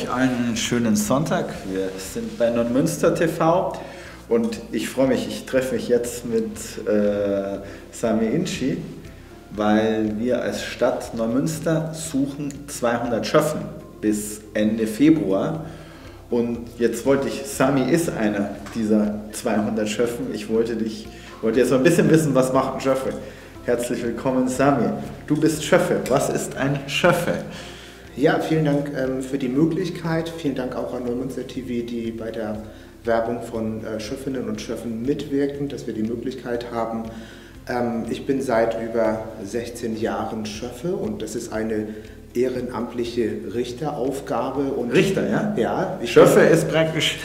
Euch allen einen schönen Sonntag. Wir sind bei Neumünster TV und ich freue mich, ich treffe mich jetzt mit äh, Sami Inci, weil wir als Stadt Neumünster suchen 200 Schöffen bis Ende Februar. Und jetzt wollte ich, Sami ist einer dieser 200 Schöffen. Ich wollte dich, wollte jetzt mal ein bisschen wissen, was macht ein Schöffe? Herzlich willkommen, Sami. Du bist Schöffe. Was ist ein Schöffe? Ja, vielen Dank ähm, für die Möglichkeit. Vielen Dank auch an Neumünster TV, die bei der Werbung von äh, Schöffinnen und Schöffen mitwirken, dass wir die Möglichkeit haben. Ähm, ich bin seit über 16 Jahren Schöffe und das ist eine ehrenamtliche Richteraufgabe. Und Richter, ja? Ja. Schöffe ist praktisch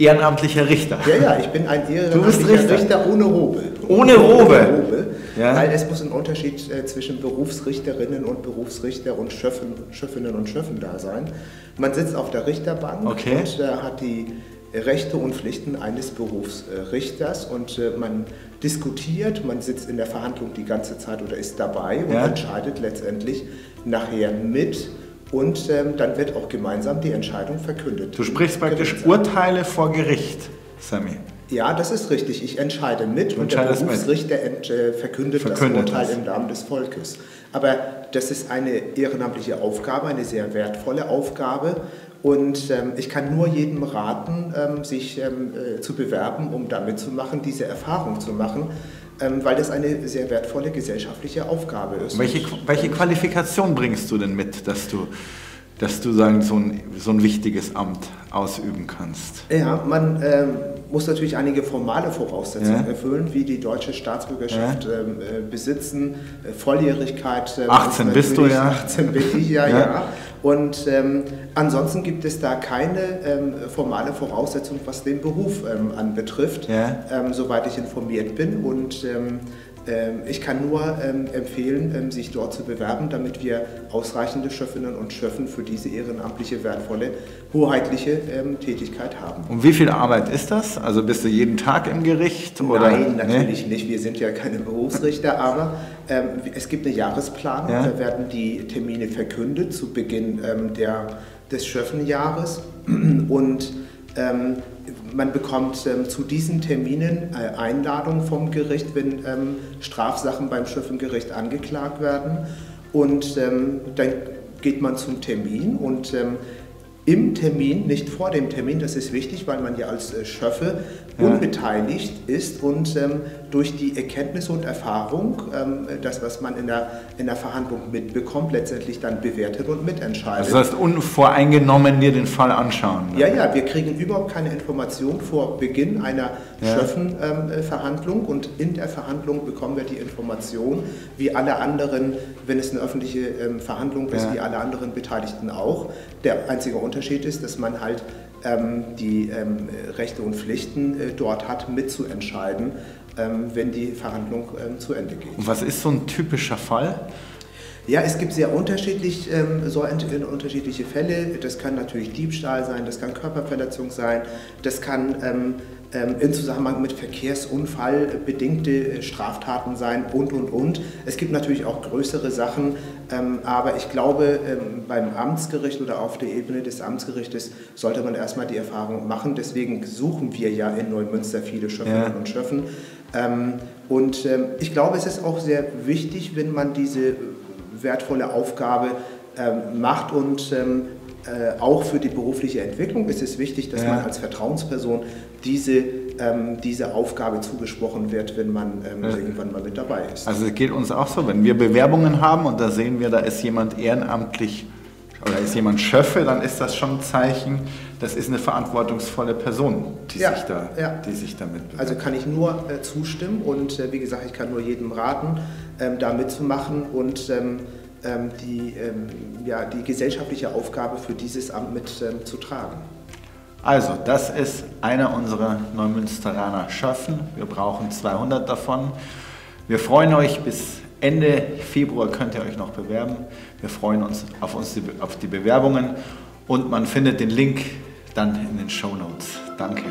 ehrenamtlicher Richter. Ja, ja, ich bin ein ehrenamtlicher Richter. Richter. ohne Robe. Ohne Robe? Robe ja. Weil es muss ein Unterschied äh, zwischen Berufsrichterinnen und Berufsrichter und Schöffen, Schöffinnen und Schöffen da sein. Man sitzt auf der Richterbank okay. und äh, hat die Rechte und Pflichten eines Berufsrichters und äh, man diskutiert, man sitzt in der Verhandlung die ganze Zeit oder ist dabei und ja. entscheidet letztendlich nachher mit und ähm, dann wird auch gemeinsam die Entscheidung verkündet. Du sprichst praktisch Urteile vor Gericht, Sammy. Ja, das ist richtig. Ich entscheide mit und der Berufsrichter ent, äh, verkündet, verkündet, das Urteil das. im Namen des Volkes. Aber das ist eine ehrenamtliche Aufgabe, eine sehr wertvolle Aufgabe. Und ähm, ich kann nur jedem raten, ähm, sich ähm, äh, zu bewerben, um da mitzumachen, diese Erfahrung zu machen, ähm, weil das eine sehr wertvolle gesellschaftliche Aufgabe ist. Welche, welche Qualifikation bringst du denn mit, dass du dass du sagen, so ein, so ein wichtiges Amt ausüben kannst? Ja, man ähm, muss natürlich einige formale Voraussetzungen ja. erfüllen, wie die deutsche Staatsbürgerschaft ja. ähm, äh, besitzen, äh, Volljährigkeit. Äh, 18 bist du ja. 18 bin ich ja, ja. ja. Und ähm, ansonsten gibt es da keine ähm, formale Voraussetzung, was den Beruf ähm, anbetrifft, ähm, soweit ich informiert bin. Und ähm, ich kann nur ähm, empfehlen, ähm, sich dort zu bewerben, damit wir ausreichende Schöffinnen und Schöffen für diese ehrenamtliche, wertvolle, hoheitliche Tätigkeit haben. Und wie viel Arbeit ist das? Also bist du jeden Tag im Gericht? Oder? Nein, natürlich nee? nicht. Wir sind ja keine Berufsrichter, aber ähm, es gibt eine Jahresplanung. Ja? Da werden die Termine verkündet zu Beginn ähm, der, des Schöffenjahres. Und ähm, man bekommt ähm, zu diesen Terminen äh, Einladungen vom Gericht, wenn ähm, Strafsachen beim Schöffengericht angeklagt werden. Und ähm, dann geht man zum Termin und ähm, im Termin, nicht vor dem Termin, das ist wichtig, weil man ja als äh, Schöffe ja. unbeteiligt ist und ähm, durch die Erkenntnisse und Erfahrung, ähm, das, was man in der, in der Verhandlung mitbekommt, letztendlich dann bewertet und mitentscheidet. Das heißt, unvoreingenommen dir den Fall anschauen. Ne? Ja, ja, wir kriegen überhaupt keine Information vor Beginn einer ja. Schöffenverhandlung ähm, und in der Verhandlung bekommen wir die Information, wie alle anderen, wenn es eine öffentliche ähm, Verhandlung ist, ja. wie alle anderen Beteiligten auch. Der einzige Unterschied ist, dass man halt die ähm, Rechte und Pflichten äh, dort hat, mitzuentscheiden, wenn die Verhandlung ähm, zu Ende geht. Und was ist so ein typischer Fall? Ja, es gibt sehr unterschiedlich, ähm, so unterschiedliche Fälle. Das kann natürlich Diebstahl sein, das kann Körperverletzung sein, das kann ähm, ähm, im Zusammenhang mit Verkehrsunfall bedingte äh, Straftaten sein und, und, und. Es gibt natürlich auch größere Sachen, ähm, aber ich glaube, ähm, beim Amtsgericht oder auf der Ebene des Amtsgerichtes sollte man erstmal die Erfahrung machen. Deswegen suchen wir ja in Neumünster viele Schöfferinnen ja. und Schöffen. Und ich glaube, es ist auch sehr wichtig, wenn man diese wertvolle Aufgabe macht und äh, auch für die berufliche Entwicklung ist es wichtig, dass ja. man als Vertrauensperson diese, ähm, diese Aufgabe zugesprochen wird, wenn man ähm, ja. irgendwann mal mit dabei ist. Also es geht uns auch so, wenn wir Bewerbungen haben und da sehen wir, da ist jemand ehrenamtlich oder ist jemand Schöffe, dann ist das schon ein Zeichen, das ist eine verantwortungsvolle Person, die, ja, sich, da, ja. die sich damit bewegt. Also kann ich nur äh, zustimmen und äh, wie gesagt, ich kann nur jedem raten, ähm, da mitzumachen und ähm, die, ähm, ja, die gesellschaftliche Aufgabe für dieses Amt mit ähm, zu tragen. Also, das ist einer unserer Neumünsteraner Schöffen. Wir brauchen 200 davon. Wir freuen euch bis Ende Februar könnt ihr euch noch bewerben. Wir freuen uns auf, uns die, auf die Bewerbungen und man findet den Link dann in den Show Notes. Danke.